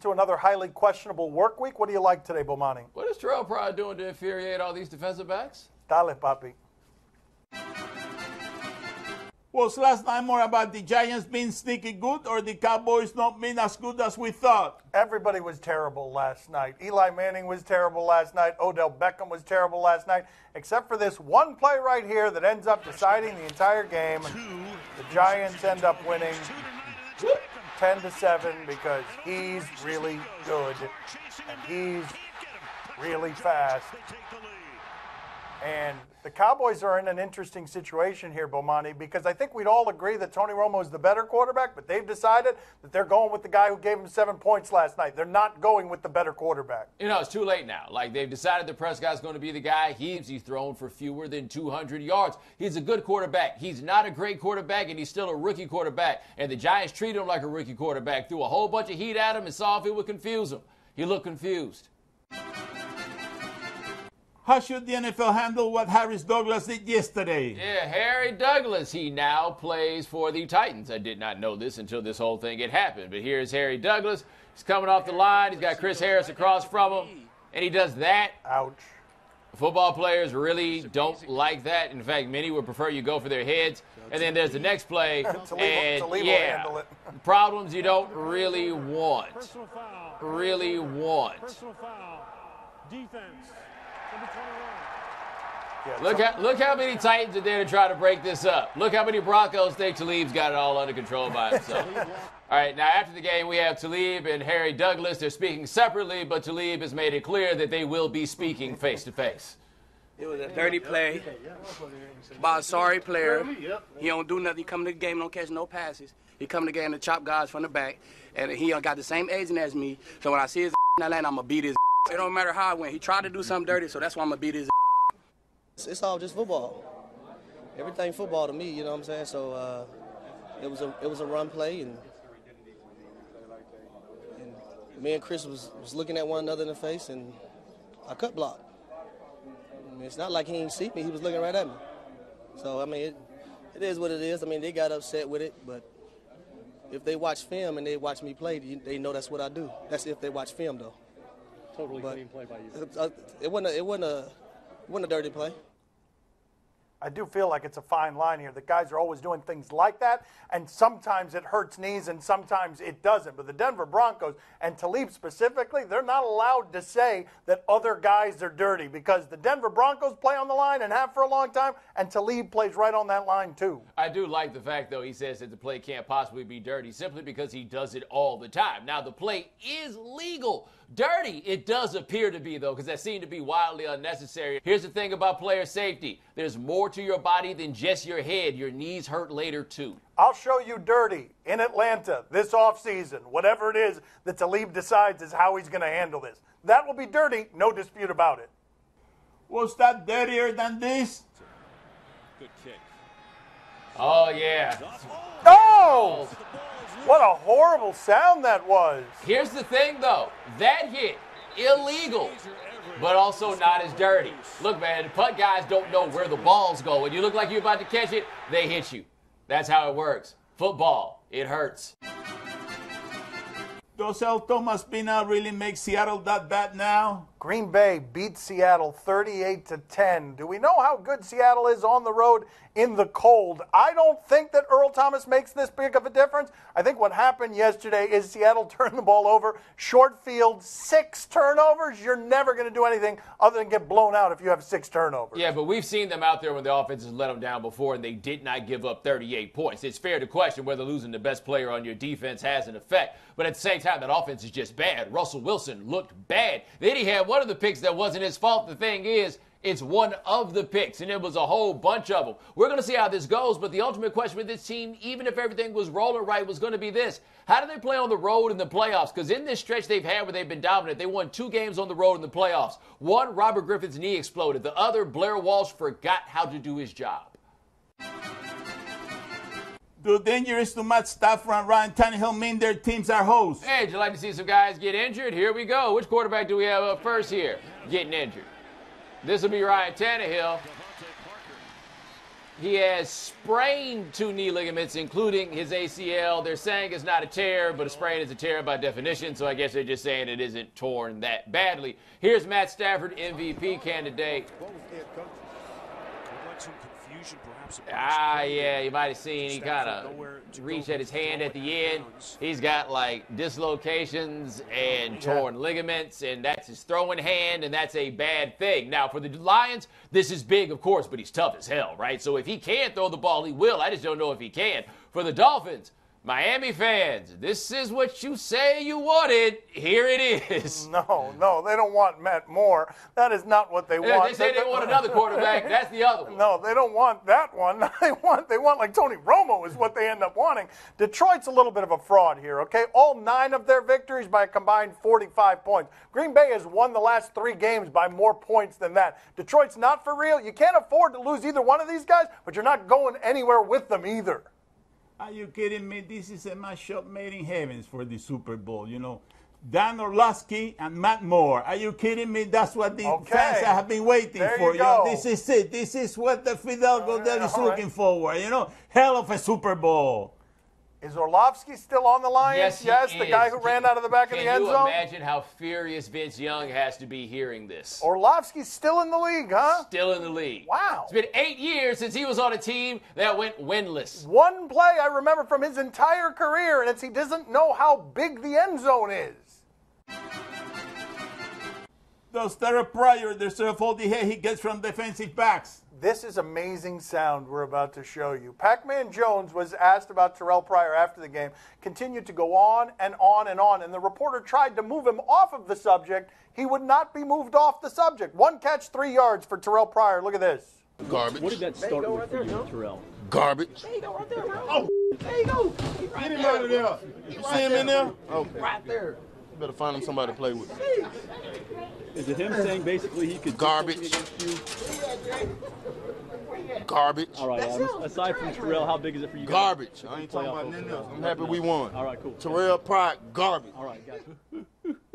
to another highly questionable work week. What do you like today, Bomani? What is Terrell Pryor doing to infuriate all these defensive backs? Dale, papi. Was last night more about the Giants being sneaky good or the Cowboys not being as good as we thought? Everybody was terrible last night. Eli Manning was terrible last night. Odell Beckham was terrible last night, except for this one play right here that ends up deciding the entire game. The Giants end up winning 10 to 7 because he's really good and he's really fast. And the Cowboys are in an interesting situation here, Bomani, because I think we'd all agree that Tony Romo is the better quarterback, but they've decided that they're going with the guy who gave them seven points last night. They're not going with the better quarterback. You know, it's too late now. Like, they've decided that Prescott's going to be the guy. He's, he's thrown for fewer than 200 yards. He's a good quarterback. He's not a great quarterback, and he's still a rookie quarterback. And the Giants treated him like a rookie quarterback, threw a whole bunch of heat at him and saw if it would confuse him. He looked confused. How should the NFL handle what Harry Douglas did yesterday? Yeah, Harry Douglas. He now plays for the Titans. I did not know this until this whole thing had happened. But here's Harry Douglas. He's coming off the line. He's got Chris Harris across from him. And he does that. Ouch. Football players really don't like that. In fact, many would prefer you go for their heads. And then there's the next play. and yeah, problems you don't really want. Really want. Defense. Yeah, look how look how many Titans are there to try to break this up. Look how many Broncos think Talib's got it all under control by himself. all right, now after the game we have Talib and Harry Douglas. They're speaking separately, but Talib has made it clear that they will be speaking face to face. It was a dirty play by a sorry player. He don't do nothing. He come to the game, don't catch no passes. He come to the game to chop guys from the back, and he got the same agent as me. So when I see his in that lane, I'm gonna beat his. It don't matter how I went. He tried to do something dirty, so that's why I'm gonna beat his. It's all just football. Everything football to me, you know what I'm saying? So uh, it was a it was a run play, and, and me and Chris was, was looking at one another in the face, and I cut block. I mean, it's not like he didn't see me; he was looking right at me. So I mean, it, it is what it is. I mean, they got upset with it, but if they watch film and they watch me play, they know that's what I do. That's if they watch film, though. Totally but clean play by you. Uh, it wasn't. A, it wasn't a. It wasn't a dirty play. I do feel like it's a fine line here. The guys are always doing things like that, and sometimes it hurts knees and sometimes it doesn't. But the Denver Broncos and Talib specifically, they're not allowed to say that other guys are dirty because the Denver Broncos play on the line and have for a long time, and Talib plays right on that line too. I do like the fact, though, he says that the play can't possibly be dirty simply because he does it all the time. Now, the play is legal. Dirty, it does appear to be, though, because that seemed to be wildly unnecessary. Here's the thing about player safety there's more to your body than just your head. Your knees hurt later, too. I'll show you dirty in Atlanta this offseason. Whatever it is that Talib decides is how he's going to handle this. That will be dirty, no dispute about it. Was that dirtier than this? Good kick. Oh, yeah. Oh! What a horrible sound that was. Here's the thing, though that hit, illegal, but also not as dirty. Look, man, putt guys don't know where the balls go. When you look like you're about to catch it, they hit you. That's how it works. Football, it hurts. Does Earl Thomas Pina really make Seattle that bad now? Green Bay beat Seattle 38 to 10. Do we know how good Seattle is on the road in the cold? I don't think that Earl Thomas makes this big of a difference. I think what happened yesterday is Seattle turned the ball over, short field, six turnovers. You're never going to do anything other than get blown out if you have six turnovers. Yeah, but we've seen them out there when the offense has let them down before and they did not give up 38 points. It's fair to question whether losing the best player on your defense has an effect, but at the same time, that offense is just bad. Russell Wilson looked bad. Then he had one of the picks that wasn't his fault. The thing is, it's one of the picks, and it was a whole bunch of them. We're going to see how this goes, but the ultimate question with this team, even if everything was rolling right, was going to be this. How do they play on the road in the playoffs? Because in this stretch they've had where they've been dominant, they won two games on the road in the playoffs. One, Robert Griffin's knee exploded. The other, Blair Walsh forgot how to do his job. Do dangerous to Matt Stafford and Ryan Tannehill mean their teams are hosts? Hey, would you like to see some guys get injured? Here we go. Which quarterback do we have up first here? Getting injured. This will be Ryan Tannehill. He has sprained two knee ligaments, including his ACL. They're saying it's not a tear, but a sprain is a tear by definition, so I guess they're just saying it isn't torn that badly. Here's Matt Stafford, MVP candidate. Ah, yeah, you might have seen he kind of reached at his hand at the end. He's got like dislocations and torn ligaments, and that's his throwing hand, and that's a bad thing. Now, for the Lions, this is big, of course, but he's tough as hell, right? So if he can't throw the ball, he will. I just don't know if he can. For the Dolphins, Miami fans, this is what you say you wanted. Here it is. No, no, they don't want Matt Moore. That is not what they Yeah, want. they say they want another quarterback. That's the other one. No, they don't want that one. They want they want like Tony Romo is what they end up wanting. Detroit's a little bit of a fraud here, okay? All nine of their victories by a combined 45 points. Green Bay has won the last three games by more points than that. Detroit's not for real. You can't afford to lose either one of these guys, but you're not going anywhere with them either. Are you kidding me? This is a matchup made in heavens for the Super Bowl. You know, Dan Orlovsky and Matt Moore. Are you kidding me? That's what the Okay. fans have been waiting There for. you know, this is it. This is what the Fidalgo right, is all right. looking forward. You know, hell of a Super Bowl. Is Orlovsky still on the Lions? Yes, he the guy who ran out of the back of the end you zone. imagine how furious Vince Young has to be hearing this? Orlovsky's still in the league, huh? Still in the league. Wow. It's been eight years since he was on a team that went winless. One play I remember from his entire career, and it's he doesn't know how big the end zone is. Those Terrell Pryor deserve all the hate he gets from defensive backs. This is amazing sound we're about to show you. Pac Man Jones was asked about Terrell Pryor after the game, continued to go on and on and on, and the reporter tried to move him off of the subject. He would not be moved off the subject. One catch, three yards for Terrell Pryor. Look at this. Garbage. What did that start with for you, Terrell? Garbage. Oh. Get him out of there. You see him in there? Okay. Right there. Better find him somebody to play with. Is it him saying basically he could Garbage. something against you? Garbage. All right. Aside from Terrell, how big is it for you? guys? Garbage. I ain't talking about nothing else. I'm happy we won. All right, cool. Terrell Pryor, garbage. All right, gotcha.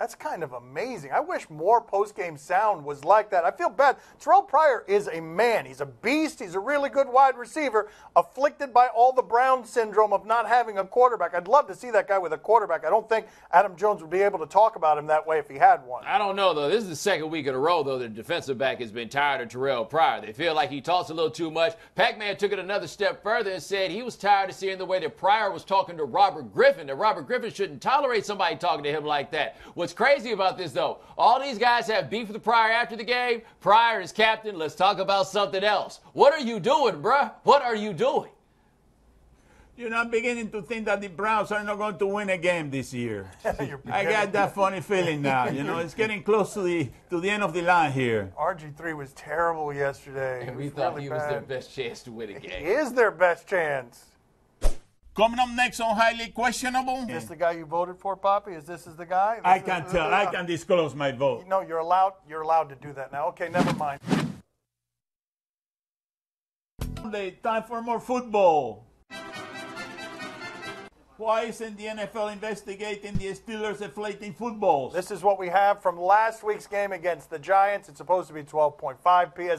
That's kind of amazing. I wish more post game sound was like that. I feel bad. Terrell Pryor is a man. He's a beast. He's a really good wide receiver, afflicted by all the Brown syndrome of not having a quarterback. I'd love to see that guy with a quarterback. I don't think Adam Jones would be able to talk about him that way if he had one. I don't know though. This is the second week in a row though. The defensive back has been tired of Terrell Pryor. They feel like he talks a little too much. Pac-Man took it another step further and said he was tired of seeing the way that Pryor was talking to Robert Griffin. That Robert Griffin shouldn't tolerate somebody talking to him like that. What's crazy about this though? All these guys have beef with Pryor after the game. Pryor is captain. Let's talk about something else. What are you doing, bruh? What are you doing? You know, I'm beginning to think that the Browns are not going to win a game this year. I got that funny feeling now. You know, it's getting close to the to the end of the line here. RG3 was terrible yesterday. And we thought really he was their best chance to win a game. He game. is their best chance. Coming up next on Highly Questionable. Is this the guy you voted for, Poppy? Is this is the guy? I can't tell. I can disclose my vote. No, you're allowed. You're allowed to do that now. Okay, never mind. Sunday, time for more football. Why isn't the NFL investigating the Steelers deflating footballs? This is what we have from last week's game against the Giants. It's supposed to be 12.5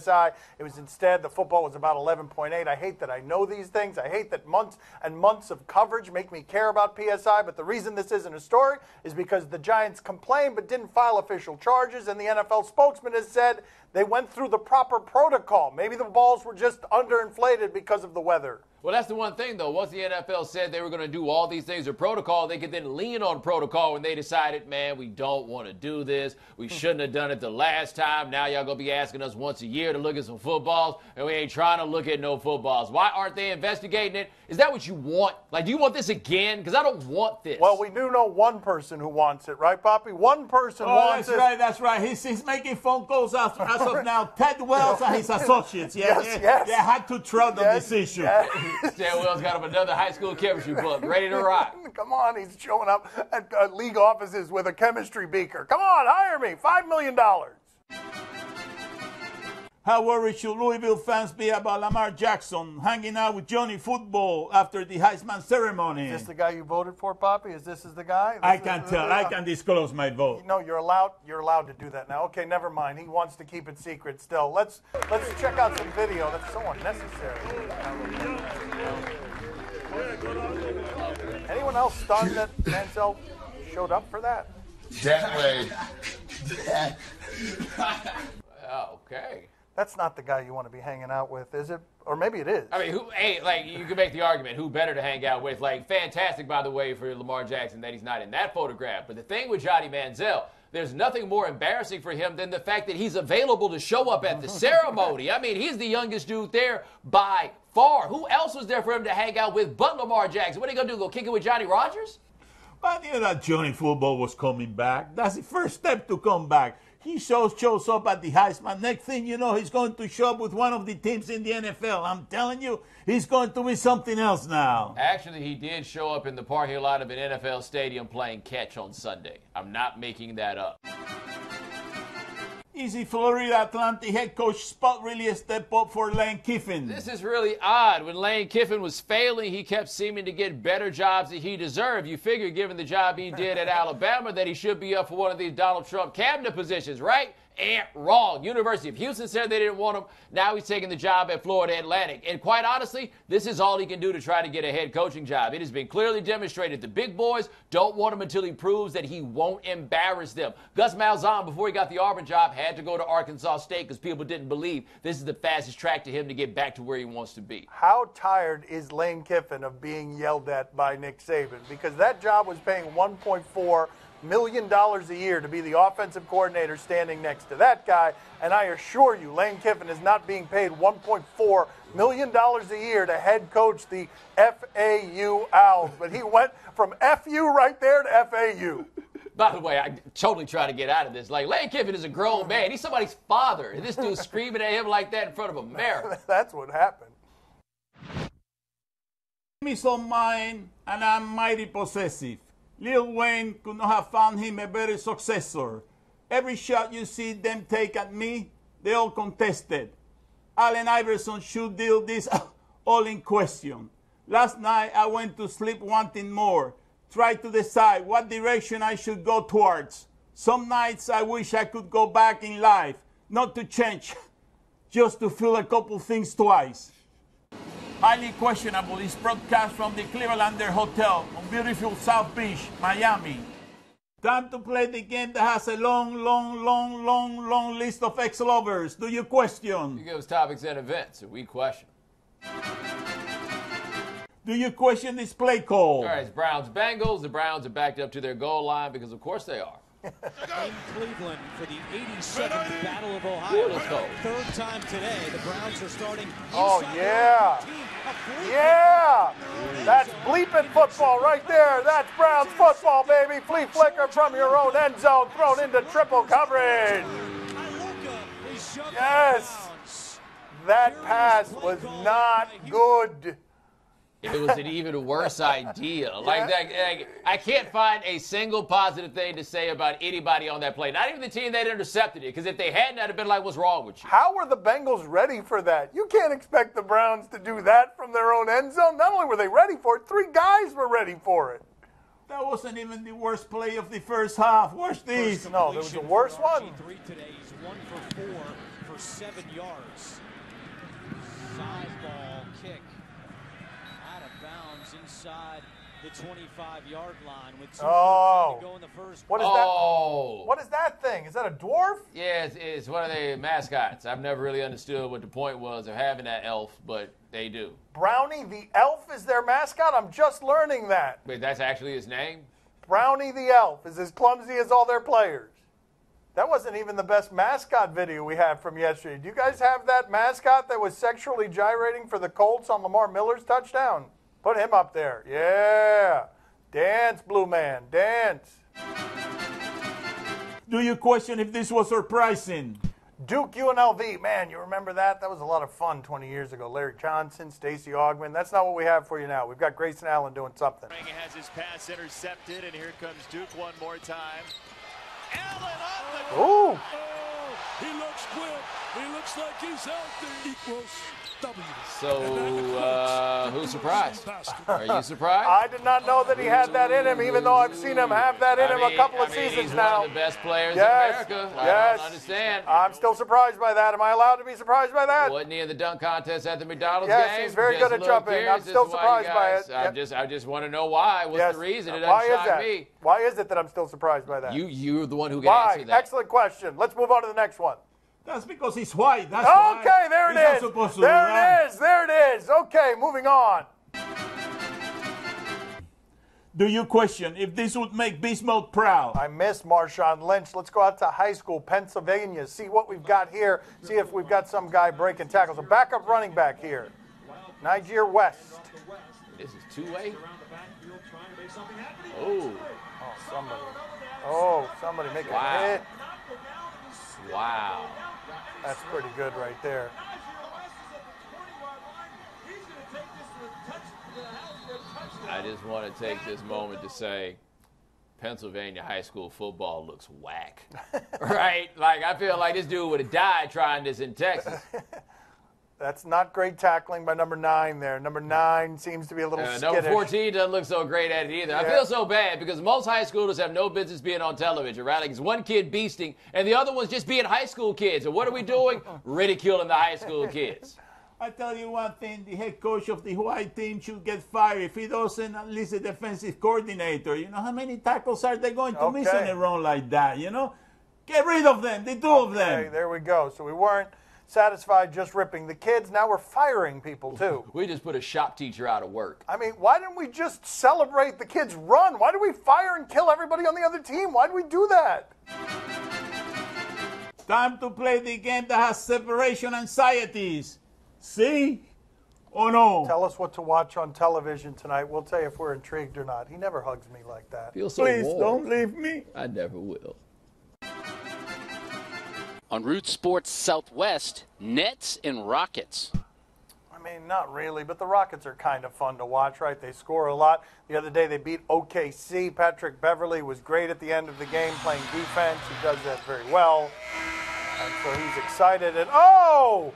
psi. It was instead the football was about 11.8. I hate that I know these things. I hate that months and months of coverage make me care about psi. But the reason this isn't a story is because the Giants complained but didn't file official charges, and the NFL spokesman has said they went through the proper protocol. Maybe the balls were just underinflated because of the weather. Well, that's the one thing, though. Once the NFL said they were going to do all these things or protocol, they could then lean on protocol when they decided, man, we don't want to do this. We hmm. shouldn't have done it the last time. Now y'all going to be asking us once a year to look at some footballs, and we ain't trying to look at no footballs. Why aren't they investigating it? Is that what you want? Like, do you want this again? Because I don't want this. Well, we do know one person who wants it, right, Poppy? One person Oh, wants that's it. right, that's right. He's, he's making phone calls as, as of now. Ted Wells and his associates. Yeah, Yes, yeah, yes. They had to tread on Yes, this issue. yes. Stan Wells got him another high school chemistry book, ready to rock. Come on, he's showing up at uh, league offices with a chemistry beaker. Come on, hire me. $5 million. How worried should Louisville fans be about Lamar Jackson hanging out with Johnny Football after the Heisman ceremony? Is this the guy you voted for, Poppy? Is this is the guy? I can't tell. I can disclose my vote. No, you're allowed. You're allowed to do that now. Okay, never mind. He wants to keep it secret still. Let's let's check out some video. That's so unnecessary. Anyone else stunned that Manziel showed up for that? That way. Okay. That's not the guy you want to be hanging out with, is it? Or maybe it is. I mean, who? Hey, like you can make the argument, who better to hang out with? Like, fantastic, by the way, for Lamar Jackson that he's not in that photograph. But the thing with Johnny Manziel, there's nothing more embarrassing for him than the fact that he's available to show up at the ceremony. I mean, he's the youngest dude there by far. Who else was there for him to hang out with but Lamar Jackson? What are you gonna do? Go kick it with Johnny Rodgers? I knew that Johnny Football was coming back. That's the first step to come back. He shows shows up at the Heisman. Next thing you know, he's going to show up with one of the teams in the NFL. I'm telling you, he's going to be something else now. Actually, he did show up in the parking lot of an NFL stadium playing catch on Sunday. I'm not making that up. The Florida Atlantic head coach spot really a step up for Lane Kiffin? This is really odd. When Lane Kiffin was failing, he kept seeming to get better jobs that he deserved. You figure, given the job he did at Alabama, that he should be up for one of these Donald Trump cabinet positions, right? And wrong. University of Houston said they didn't want him. Now he's taking the job at Florida Atlantic. And quite honestly, this is all he can do to try to get a head coaching job. It has been clearly demonstrated the big boys don't want him until he proves that he won't embarrass them. Gus Malzahn, before he got the Auburn job, had to go to Arkansas State because people didn't believe this is the fastest track to him to get back to where he wants to be. How tired is Lane Kiffin of being yelled at by Nick Saban? Because that job was paying 1.4 million dollars a year to be the offensive coordinator standing next to that guy, and I assure you, Lane Kiffin is not being paid 1.4 million dollars a year to head coach the FAU Owls. But he went from FU right there to FAU. By the way, I totally try to get out of this. Like, Lane Kiffin is a grown man. He's somebody's father. And this dude's screaming at him like that in front of a America. That's what happened. me some mine, and I'm mighty possessive. Lil Wayne could not have found him a better successor. Every shot you see them take at me, they all contested. Allen Iverson should deal this all in question. Last night I went to sleep wanting more, tried to decide what direction I should go towards. Some nights I wish I could go back in life, not to change, just to feel a couple things twice. Highly questionable is broadcast from the Clevelander Hotel on beautiful South Beach, Miami. Time to play the game that has a long, long, long, long, long list of ex-lovers. Do you question? You question? give us topics and events, and we question. Do you question this play call? All right, it's Browns Bengals. The Browns are backed up to their goal line because, of course, they are. in Cleveland for the 87th Battle of Ohio. let's. Third time today, the Browns are starting. Oh, inside yeah. Yeah! That's bleeping football right there. That's Browns football, baby. Flea flicker from your own end zone, thrown into triple coverage. Yes. That pass was not good. It was an even worse idea. Like that, like, I can't find a single positive thing to say about anybody on that play. Not even the team that intercepted it. Because if they hadn't, I'd have been like, "What's wrong with you?" How were the Bengals ready for that? You can't expect the Browns to do that from their own end zone. Not only were they ready for it, three guys were ready for it. That wasn't even the worst play of the first half. Watch this. No, there was a worse one. RG3 today. He's one for four for seven yards. Size ball kick out of bounds inside the 25-yard line with two Oh. to go in the first. What is Oh, that? What is that thing? Is that a dwarf? Yeah, it's, it's one of the mascots. I've never really understood what the point was of having that elf, but they do. Brownie the elf is their mascot? I'm just learning that. Wait, that's actually his name? Brownie the elf is as clumsy as all their players. That wasn't even the best mascot video we had from yesterday. Do you guys have that mascot that was sexually gyrating for the Colts on Lamar Miller's touchdown? Put him up there. Yeah. Dance, Blue Man. Dance. Do you question if this was surprising? Duke UNLV. Man, you remember that? That was a lot of fun 20 years ago. Larry Johnson, Stacey Augmon. That's not what we have for you now. We've got Grayson Allen doing something. has his pass intercepted, and here comes Duke one more time. Allen on the Ooh. Oh, he looks quick. He looks like he's healthy. Equals W. So, uh, who's surprised? Are you surprised? I did not know that he had that in him, even though I've seen him have that in I him mean- a couple of I mean, seasons he's now. one of the best players yes, in America. I yes. don't understand. I'm still surprised by that. Am I allowed to be surprised by that? Wasn't he in the dunk contest at the McDonald's Yes, game? he's very Just good at little jumping. I'm still to why you surprised by guys- it. I Yep. just, I just want to know why. What's yes. the reason? It Why is that? me. Why is it that I'm still surprised by that? You, you're the one who can Why? answer that. Excellent question. Let's move on to the next one. That's because he's white. That's why. Okay, there it is. supposed to There it is. There it is. Okay, moving on. Do you question if this would make Beast Mode proud? I miss Marshawn Lynch. Let's go out to high school, Pennsylvania, see what we've got here, see if we've got some guy breaking tackles. A backup running back here. Niger West. This is two way. Oh, Oh, somebody. Oh, somebody make Wow. a hit. Wow. That's pretty good right there. I just want to take this moment to say Pennsylvania high school football looks whack. right? Like, I feel like this dude would have died trying this in Texas. That's not great tackling by number nine there. Number nine seems to be a little Uh, skittish. number 14 doesn't look so great at it either. I feel so bad because most high schoolers have no business being on television, right? Like it's one kid beasting and the other one's just being high school kids. And what are we doing? Ridiculing the high school kids. I tell you one thing, the head coach of the white team should get fired if he doesn't at least a defensive coordinator. You know how many tackles are they going to miss Okay. on a run like that, you know? Get rid of them, the two of them. there we go. So we weren't satisfied just ripping the kids. Now we're firing people too. We just put a shop teacher out of work. I mean, why didn't we just celebrate the kids' run? Why do we fire and kill everybody on the other team? Why do we do that? Time to play the game that has separation anxieties. See? Or no? Tell us what to watch on television tonight. We'll tell you if we're intrigued or not. He never hugs me like that. Feel so Please warm. don't leave me. I never will. On Root Sports Southwest, Nets and Rockets. I mean, not really, but the Rockets are kind of fun to watch, right? They score a lot. The other day they beat OKC. Patrick Beverley was great at the end of the game playing defense. He does that very well. And so he's excited. And oh,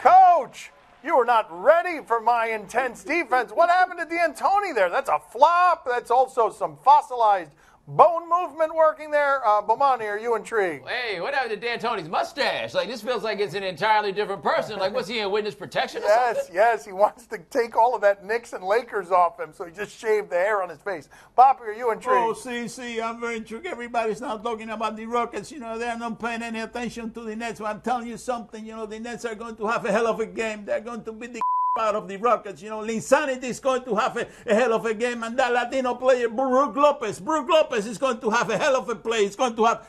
coach, you were not ready for my intense defense. What happened to D'Antoni there? That's a flop. That's also some fossilized bone movement working there. Uh, Bomani, are you intrigued? Hey, what happened to D'Antoni's mustache? Like, this feels like it's an entirely different person. Like, was he in witness protection or Yes, something? yes, he wants to take all of that Knicks and Lakers off him, so he just shaved the hair on his face. Poppy, are you intrigued? Oh, see, see, I'm very intrigued. Everybody's now talking about the Rockets. You know, they're not paying any attention to the Nets. But I'm telling you something, you know, the Nets are going to have a hell of a game. They're going to be the out of the Rockets. You know, Linsanity is going to have a, a hell of a game. And that Latino player, Brook Lopez, Brook Lopez is going to have a hell of a play. He's going to have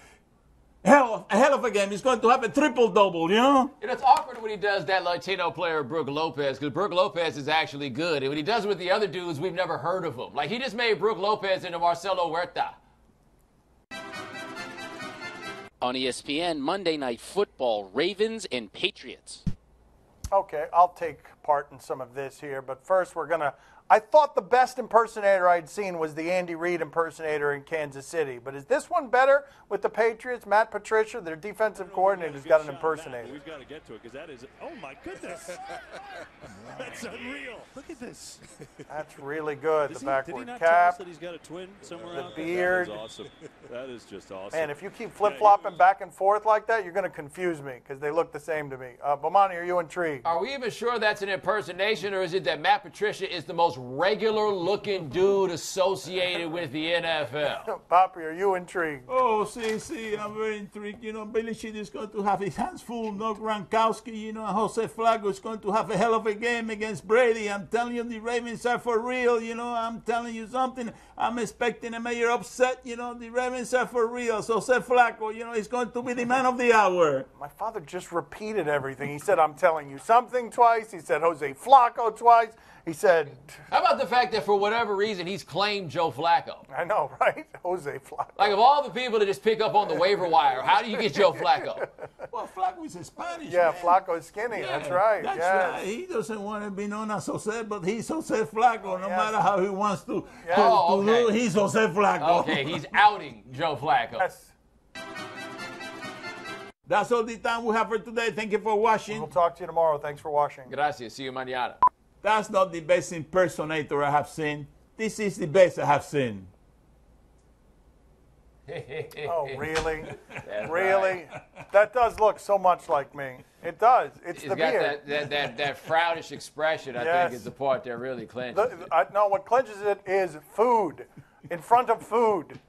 hell, a hell of a game. He's going to have a triple double, you know? You know, it's awkward when he does that Latino player, Brook Lopez, because Brook Lopez is actually good. And when he does it with the other dudes, we've never heard of him. Like, he just made Brook Lopez into Marcelo Huerta. On E ESPN, Monday Night Football, Ravens and Patriots. Okay, I'll take part in some of this here, but first we're gonna. I thought the best impersonator I'd seen was the Andy Reid impersonator in Kansas City, but is this one better with the Patriots? Matt Patricia, their defensive coordinator's got an impersonator. We've got to get to it because that is, oh my goodness. That's unreal. Look at this. That's really good. Is The he- did he backward not tell us cap. that he's got a twin somewhere the out beard. That is awesome. That is just awesome. Man, if you keep flip flopping back and forth like that, you're going to confuse me because they look the same to me. Uh, Bomani, are you intrigued? Are we even sure that's an impersonation, or is it that Matt Patricia is the most regular looking dude associated with the NFL? Poppy, are you intrigued? Oh, see, see, I'm very intrigued. You know, Billy Sheet is going to have his hands full. No Gronkowski, you know, Jose Flacco is going to have a hell of a game against Brady. I'm telling you, the Ravens are for real. You know, I'm telling you something. I'm expecting a major upset. You know, the Ravens are for real. So Jose Flacco, you know, is going to be the man of the hour. My father just repeated everything. He said, I'm telling you something twice. He said, Jose Flacco twice. He said, How about the fact that for whatever reason he's claimed Joe Flacco? I know, right? Jose Flacco. Like, of all the people to just pick up on the waiver wire, how do you get Joe Flacco? Well, Flacco is a Spanish. Yeah, man. is skinny. Yeah, That's right. That's yes. right. He doesn't want to be known as Jose, but he's Jose Flacco. No yes. matter how he wants to, to, Oh, to okay. do, he's Jose Flacco. Okay, he's outing Joe Flacco. Yes. That's all the time we have for today. Thank you for watching. We'll talk to you tomorrow. Thanks for watching. Gracias. See you mañana. That's not the best impersonator I have seen. This is the best I have seen. Oh, really? That's really? That does look so much like me. It does. It's He's the got beard. that, that, that, that frownish expression, I Yes. think, is the part that really clinches. The, I, no, what clinches it is food in front of food.